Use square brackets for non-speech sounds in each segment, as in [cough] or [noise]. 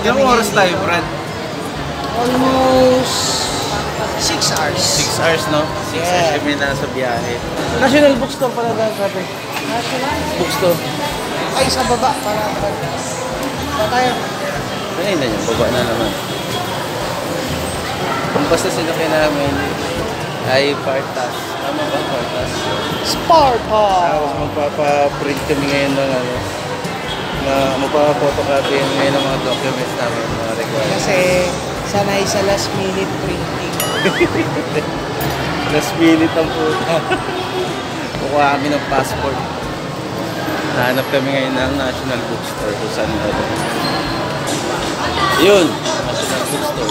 Ilang oras tayo? Brad? Almost 6 hours. 6 hours, no? 6 Yeah. hours kami nasa biyahe. National Bookstore pala dahil sabi. National? Bookstore. Ay, sa baba. Para, para. Ba tayo? Ayun na yun, baba na naman. Kung basta sila namin ay partas. Tama ba, partas? Sparta! Tapos magpapa-print kami ngayon ng ano, na magpapa-photocopy ngayon ng mga documents namin, mga requirements. Kasi sanay sa last minute printing. [laughs] Last minute ang puta. Kukuha kami ng passport. Hanap kami ngayon ng National Bookstore kung saan ano. Yun, National Bookstore.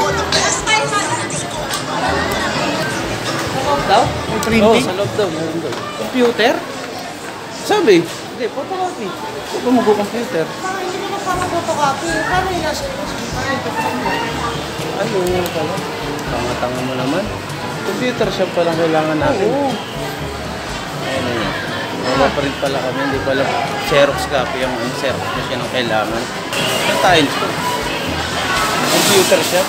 Daw? May Oo, printing? sa loob daw, meron daw. Computer? Sabi? Hindi, photocopy. Huwag mo mag-computer. Parang hindi naman parang photocopy. Paano yung nasa Ano yun pala? Tanga-tanga mo naman. Computer shop pa lang kailangan natin. Oo. Ayun na yun. Wala pa rin pala kami. Hindi pala Xerox copy ang ang Xerox machine ang kailangan. Saan tayo nito? Computer shop?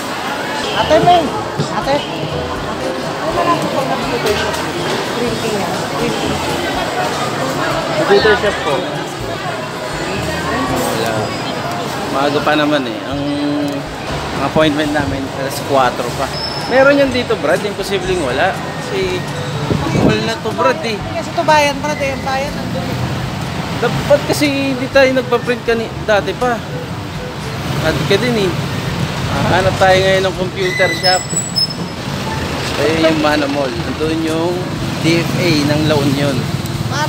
Ate May! Ate! Ano na ako pag computer shop? Printing yan. Printing. Computer shop po. Wala. Maaga pa naman eh. Ang, ang appointment namin alas 4 pa. Meron yan dito Brad. Imposibleng wala. Kasi wala na to Brad eh. Kasi ito bayan, brad. Yung bayan nandun. Dapat kasi hindi tayo nagpa-print kani dati pa. Dati ka din eh. Hanap tayo ngayon ng computer shop. Ayun yung Mana Mall. Andun yung DFA ng La Union.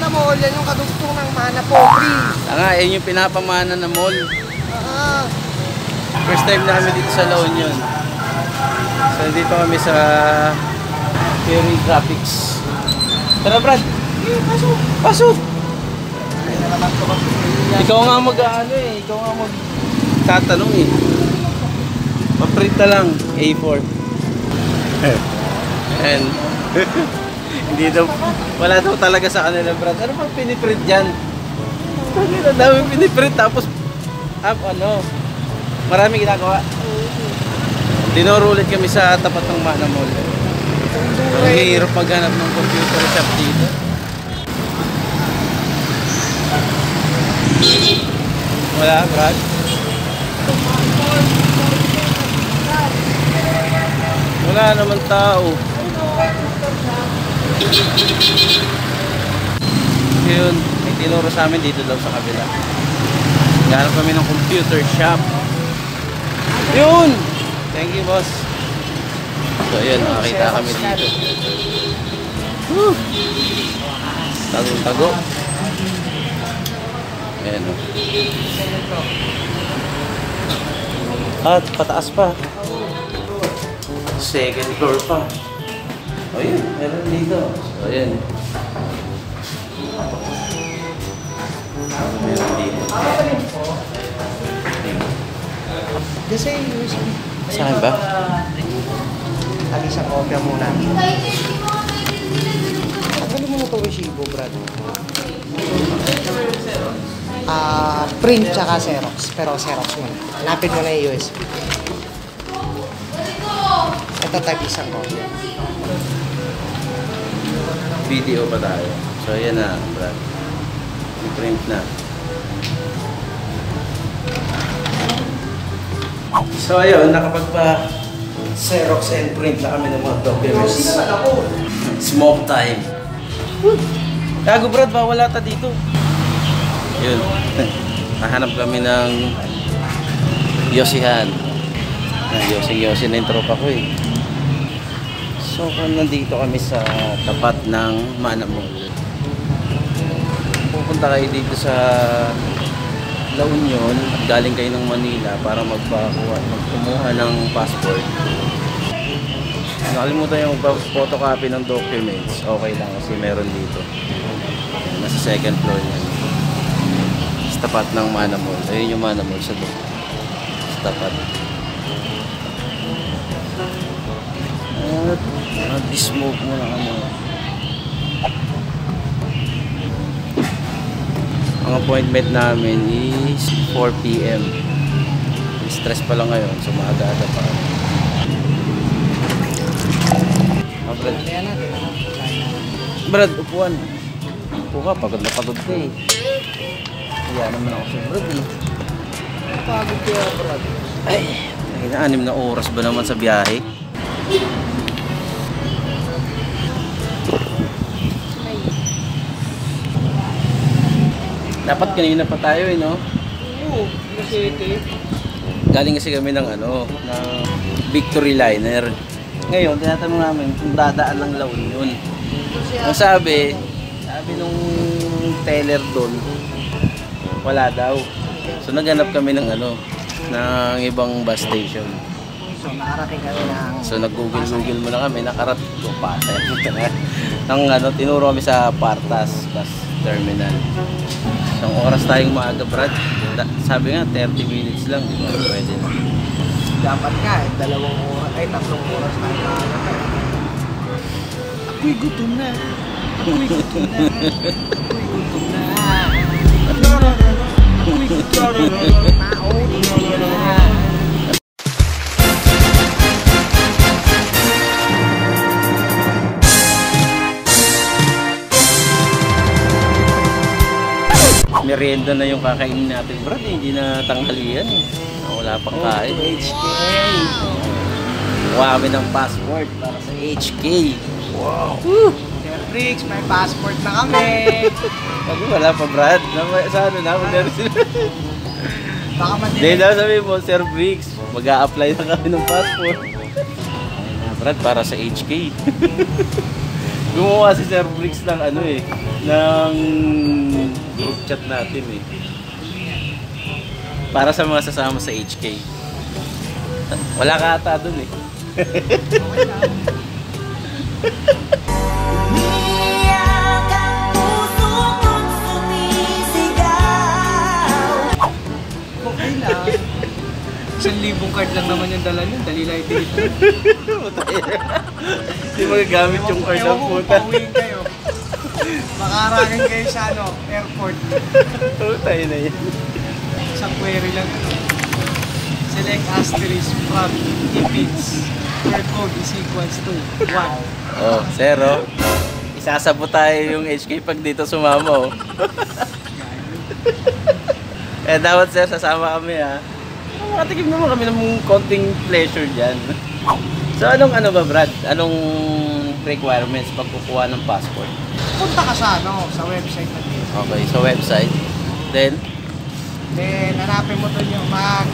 Mana mo, yan yung kadugtong ng Mana po. Free. Tanga, ayun yung pinapamana na mall. Ah, First time namin dito sa La Union. So dito kami sa Ferry Graphics. Tara Brad! Pasok! Pasok! Ikaw nga mag-ano eh. Ikaw nga mag tatanong eh. Paprint na lang. A4. And [laughs] hindi daw, wala daw talaga sa kanila Brad. Ano bang piniprint dyan? Ang dami piniprint tapos up ano, marami ginagawa. Tinuro ulit kami sa tapat ng Mana Mall. Ang hirap maghanap ng computer shop dito. Wala, Brad? Wala naman tao. Yun, may tinuro sa amin dito daw sa kabila. Naghanap kami ng computer shop. Yun! Thank you, boss. So, yun, nakakita kami dito. Woo! Tagong-tago. Ayan, o. At pataas pa. Second floor pa. O yun, meron dito. So, ayan. Meron dito. Kasi USB. Saan ba? Alis ang kopya muna. Tagalin mo na ito resibo, Brad. Ah, print tsaka Xerox. Pero Xerox muna. Hanapin mo na yung USB. Ito type isang kopya. Video pa tayo. So, ayan na, Brad. I-print na. So, ayun, nakapagpa Xerox and print na kami ng mga documents. Smoke time. Gago, Brad, bawal ata dito. Yun. [laughs] Nahanap kami ng Yosihan. Yosing Yosi na yung tropa ko eh. So, nandito kami sa tapat ng Mana Mall. Pupunta kayo dito sa La Union galing kayo ng Manila para magpakuha, magkumuha ng passport. Nakalimutan yung magpa-photocopy ng documents. Okay lang kasi meron dito. Nasa second floor yan. Sa tapat ng Mana Mall. Ayun yung Mana Mall sa, sa tapat. At mag-smoke muna kami. Ang appointment namin is is 4 p.m. Stress pa lang ngayon, sumaga-aga pa. Ah, Brad? Brad, upuan. Upo ka, pagod na pagod ka eh. Kaya naman ako sa Brad eh. Pagod kaya, Brad. Ay, na anim na oras ba naman sa biyahe? Dapat kanina pa tayo eh, no? Oo, kasi ito eh. Galing kasi kami ng ano, ng Victory Liner. Ngayon, tinatanong namin kung dadaan lang La Union. Ang sabi, sabi nung teller doon, wala daw. So naghanap kami ng ano, ng ibang bus station. So, nakarating kami ng... So nag-google-google muna kami, nakarating ko pa. [laughs] Nang ano, tinuro kami sa Partas bus terminal. Isang oras tayong maaga, Brad. Da- Sabi nga, 30 minutes lang, di ba? Pwede na. Dapat nga eh, dalawang oras, ay tatlong oras tayo nakakatay. Ako'y gutom na. Ako'y gutom na. Ako'y gutom na. [laughs] Ako'y gutom na. Mauli na. Merienda na yung kakainin natin, Brad. eh. Hindi na tanghalian eh. Ah, Wala pang kain. HK. Kami ng passport para sa HK. Wow! Sir Briggs, may passport na kami. [laughs] Sabi wala pa, Brad. Sa ano na, meron sila. Baka Hindi daw sabi mo, Sir Briggs, mag apply na kami ng passport. Ayun Brad, para sa HK. [laughs] Gumawa si Sir Briggs ng ano eh, ng group chat natin eh. Para sa mga sasama sa HK. Wala ka ata dun eh. Okay lang. [laughs] Isang libong card lang naman yung dala niyo. Dali lang mo. Hindi magagamit yung card ng Ewan ko kung puta. pauwiin kayo. Makarangin kayo sa ano, airport. Tayo na yan. Isang query lang. Select asterisk from image. Where code is equals to 1. Oh, zero. Isasabo tayo yung HK pag dito sumama oh. [laughs] eh dapat sir, sasama kami ha. Makatikim naman kami ng konting pleasure dyan. So anong ano ba Brad? Anong requirements pag kukuha ng passport? Punta ka sa ano, sa website na dito. Okay, so website. Then, Then, hanapin mo doon yung mag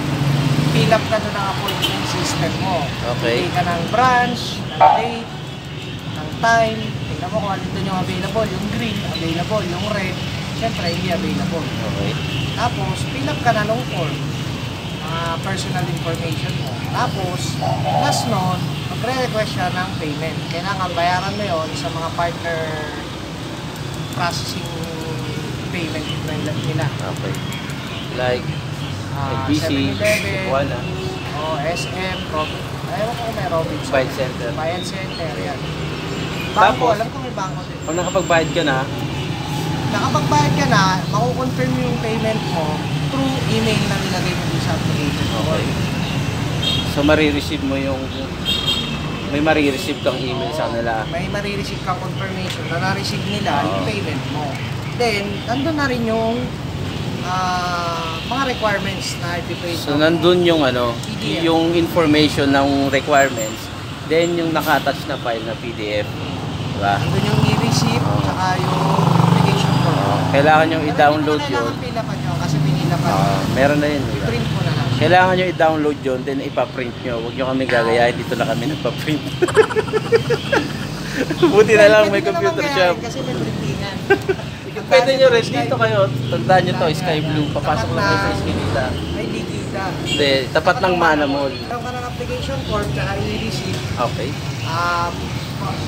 fill up ka doon ng appointment system mo. Okay. Pili ka ng branch, ng date, ng time. Tingnan mo kung alin doon yung available. Yung green, available. Yung red, syempre hindi available. okay. Tapos, fill up ka na nung form. Mga personal information mo. Tapos, last nun, magre-request siya ng payment. Kailangan bayaran mo yon sa mga partner processing payment nila. nila. Okay. Like, Ah, BC, 7-Eleven, Tijuana, o SM, Rob, ayaw ko kung may Robinson. Bayad Center. Bayad Center, yan. Bangko, Tapos? alam ko may bangko din. Pag nakapagbayad ka na, Nakapagbayad ka na, makukonfirm yung payment mo through email na nilagay mo sa application. Okay. So marireceive mo yung may marireceive kang email sa kanila. May marireceive kang confirmation na na-receive nila Oo. yung payment mo. Then, nandun na rin yung ah, mga requirements na ipipay So nandun yung ano, PDF. yung information ng requirements, then yung naka-attach na file na PDF. Diba? Nandun yung i-receive, Oo. tsaka yung application form. Oh, kailangan yung i-download yun. Kailangan pilapan nyo kasi pinilapan. Ah, meron na yun. Diba? I-print mo na. Kailangan nyo i-download yun, then ipaprint nyo. Huwag nyo kami gagayahin, dito na kami nagpa-print. [laughs] Buti na lang may computer shop. Kasi may printingan. [laughs] Pwede nyo rin, dito kayo. Tandaan nyo to, Sky Blue. Papasok lang kayo sa Eskinita. Ay, di kita. Hindi, tapat ng Mana Mall. Meron ka ng application form, tsaka i-receive. Okay. Um,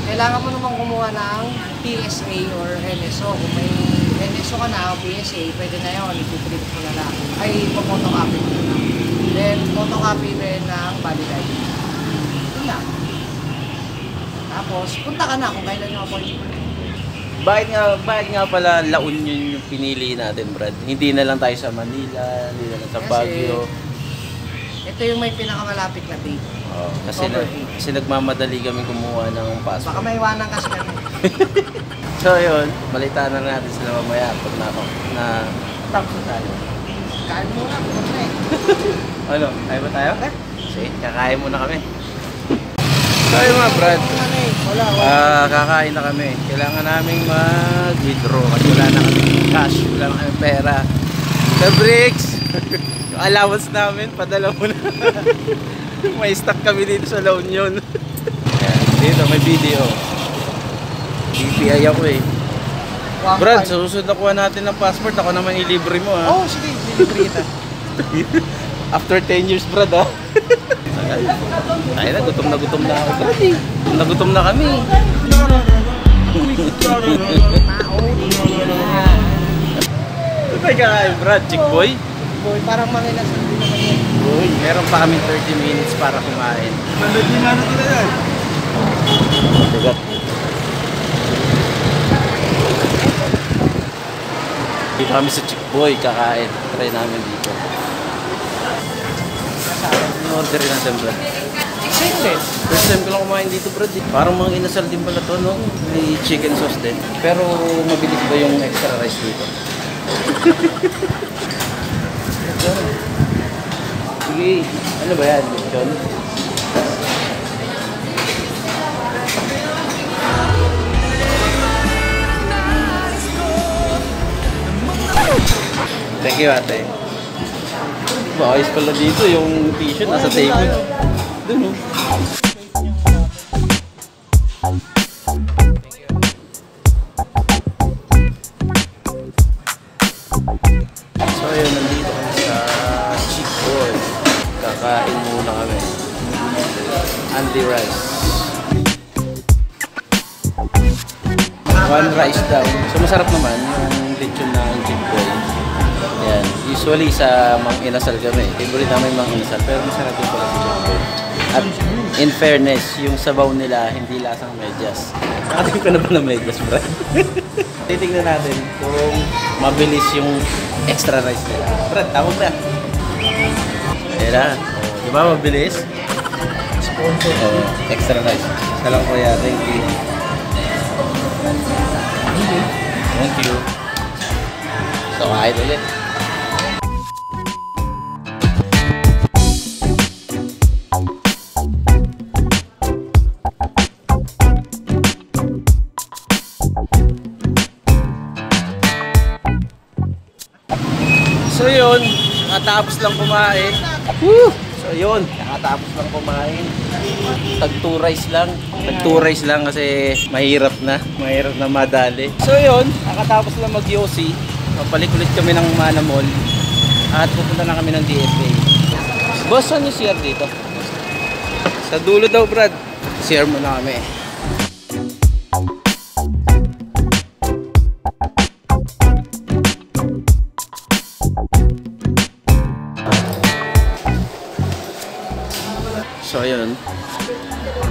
kailangan mo naman kumuha ng PSA or NSO. Kung may NSO ka na o PSA, pwede na yun. Ipiprint mo na lang. Ay, photocopy mo na lang. Then, photocopy rin ng valid ID. Yun lang. Tapos, punta ka na kung kailan yung appointment. Bakit nga, bakit nga pala La Union yung pinili natin, Brad? Hindi na lang tayo sa Manila, hindi na lang sa Kasi- Baguio. Ito yung may pinakamalapit na date. Oh, kasi, na, kasi nagmamadali kami kumuha ng Baka passport. may iwanan kasi kami. [laughs] So yun, balitaan na natin sila mamaya pag na, na tapos tayo. Kain muna, bukas na eh. Ano, kaya ba tayo? Sige, kakain muna kami. [laughs] So yun mga Brad, eh. Ah, kakain na kami. Kailangan naming mag-withdraw kasi wala na kami cash, wala na kami pera. The bricks! [laughs] yung allowance namin, padala mo na. [laughs] may stock kami dito sa La Union. Ayan, dito may video. BPI ako eh. Brad, susunod na kuha natin ng passport, ako naman ilibre mo ha. Oh, sige, [laughs] After 10 years, Brad [laughs] ha. Tayo na, gutom na gutom na ako. Gutom na gutom na kami. [laughs] Kakain, Brad? Chick boy? Boy, parang mangilas din naman yun. Boy. Meron pa kami 30 minutes para kumain. Nandun yung ano nila yan. Bigat. Dito kami sa Chick Boy kakain. Try namin dito. Order natin, Brad? Same. First time ko lang kumain dito, eh. Parang mga inasal din pala to, no? May chicken sauce din. Pero mabilis ba yung extra rice dito? [laughs] Sige, ano ba yan? John? Thank you, ate. Maayos pala dito yung tissue nasa table. Dun, oh. So ayun, nandito kami sa Chick Boy. Kakain muna kami. Andy rice. One rice daw. So masarap naman yung lechon ng Chick Boy. Usually sa Mang Inasal kami. Favorite namin Mang Inasal. Pero masarap din pala sa Chick Boy. At in fairness, yung sabaw nila hindi lasang medyas. Nakating ko na ba ng medyas, Brad? [laughs] Titignan natin kung mabilis yung extra rice nila. Brad, tawag na. Ayan na. Di ba mabilis? Sponsor. Oo, extra rice. Isa lang po yan. Thank you. Thank you. So, kahit ulit. So yun, nakatapos lang kumain. Woo! So yun, nakatapos lang kumain. Tag two rice lang. Tag two rice lang kasi mahirap na. Mahirap na madali. So yun, nakatapos lang mag-yosi. Papalik ulit kami ng Mana Mall. At pupunta na kami ng DFA. Boss, saan yung CR dito? Sa dulo daw, Brad. CR muna kami. So ayun,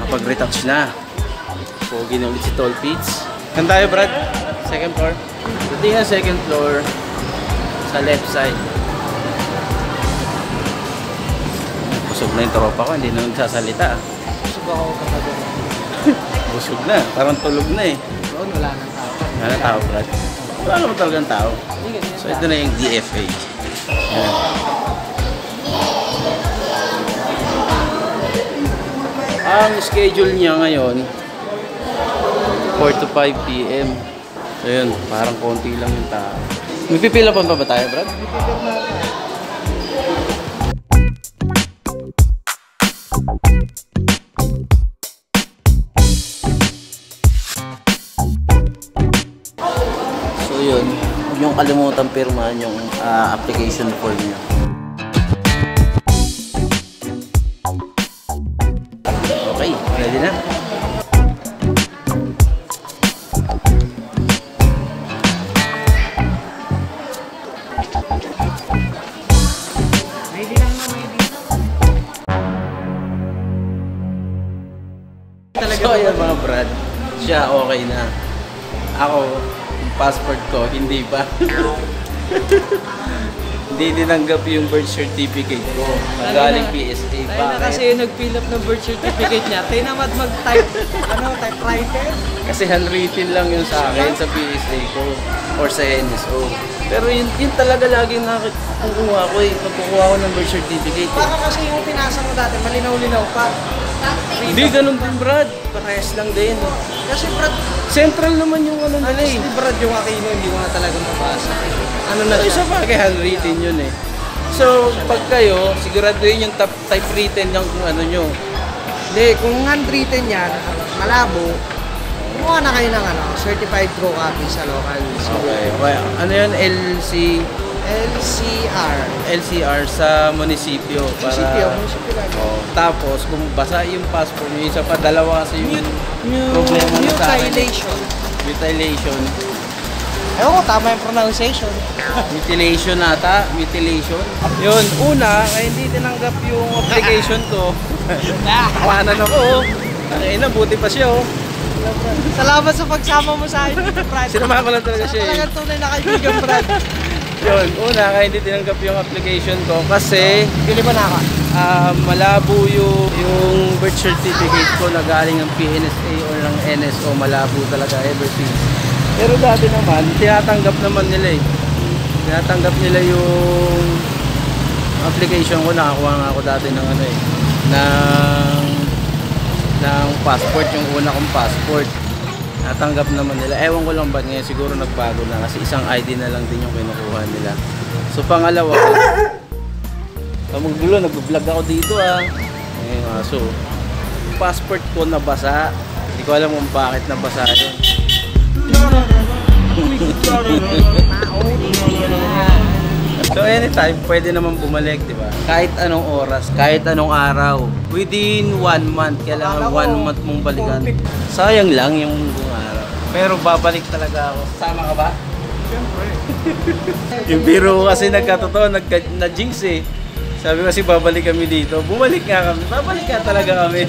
nakapag-retouch na. Pogi na ulit si Tall Pits. Saan tayo Brad? Second floor? Dating nga second floor sa left side. Busog na yung tropa ko, hindi na nagsasalita. Busog ako talaga. [laughs] Busog na, parang tulog na eh. Doon, wala nang tao. Wala na tao Brad. Wala naman talagang tao. So ito na yung DFA. Ayan. Ang schedule niya ngayon 4 to 5 p.m. So yun, parang konti lang yung tao. May pipila pa ba tayo, Brad? So yun, niyong kalimutan pirmahan yung ah, application form niyo. So ayan mga brad, siya okay na. Ako, yung passport ko, hindi pa. [laughs] hindi tinanggap yung birth certificate ko. Nagaling PSA. Tayo na kasi yung nag-fill up ng birth certificate niya. Tayo naman mag-type, ano, typewriter. Kasi handwritten lang yun sa akin sa PSA ko or sa NSO. Pero yun, yun talaga lagi nakukuha ko eh. Pagkukuha ko ng birth certificate. Eh. Baka kasi yung pinasa mo dati, malinaw-linaw pa. Hindi, ganun din Brad. Parehas lang din. Kasi Brad, Central naman yung ano nila eh. honestly Brad yung Aquino, hindi ko na talaga mabasa. Ano na Ano siya? siya bagay handwritten yun eh. So, pag kayo, siguraduhin yung top typewritten yung kung ano nyo. Hindi, kung handwritten yan, malabo, kumuha na kayo ng ano, certified true copy sa local. Okay. Well, ano yun? LC, LCR. LCR sa munisipyo. Para, Munisipyo, munisipyo lang. Oh, tapos, kung basa yung passport nyo, isa pa, dalawa kasi yung New, problema mo sa akin. mutilation. Mutilation. Ewan ko, tama yung pronunciation. [laughs] Mutilation nata, mutilation. Yun, una, kaya hindi tinanggap yung application ko. [laughs] Tawanan ako. Ay na, buti pa siya oh. Salamat sa pagsama mo sa akin, Brad. Sinamahan ko lang talaga siya eh. Talagang tunay na kaibigan, Brad. [laughs] Yun, una, kaya hindi tinanggap yung application ko kasi Pili ba na ako? ah, malabo yung, yung birth certificate ko na galing ng PNSA o ng NSO, malabo talaga ever since. Pero dati naman, tinatanggap naman nila eh. Tinatanggap nila yung application ko, nakakuha nga ako dati ng ano eh, ng, ng passport, yung una kong passport. Natanggap naman nila. Ewan ko lang ba't ngayon siguro nagbago na kasi isang ID na lang din yung kinukuha nila. So pangalawa, So [laughs] maggulo, nag-vlog ako dito ah. Ngayon nga, so, passport ko nabasa. Hindi ko alam kung bakit nabasa yun. [laughs] [laughs] so anytime, pwede naman bumalik, di ba? Kahit anong oras, kahit anong araw. Within one month, kailangan Akala ko, one month mong balikan. Sayang lang yung buong araw. Pero babalik talaga ako. Sama ka ba? [laughs] yung biro kasi nagkatotoo, nagka, na-jinx eh. Sabi kasi babalik kami dito. Bumalik nga kami. Babalik nga talaga kami.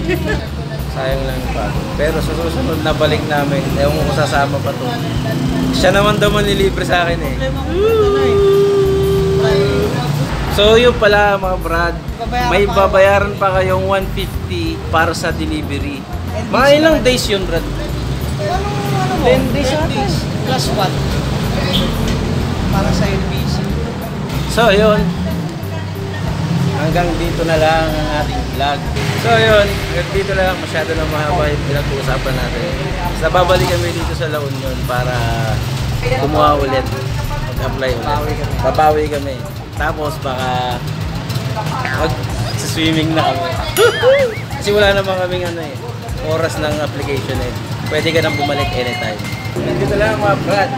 [laughs] Sayang lang bago. Pero sa susunod na balik namin, ewan ko kung sasama pa to. Siya naman daw manlilibre sa akin eh. So yun pala mga brad, may babayaran pa kayong 150 para sa delivery. Mga ilang days yun brad? Anong ano mo? 10 days ata. Plus what? Para sa LBC. So yun, hanggang dito na lang ang ating vlog. So yun, hanggang dito na lang masyado na mahaba yung pinag-uusapan natin. Basta babalik kami dito sa La Union para kumuha ulit, mag-apply ulit. Babawi kami. Tapos baka mag swimming na kami. [laughs] Kasi wala naman kaming ano eh, oras ng application eh. Pwede ka nang bumalik anytime. Dito lang mga brad.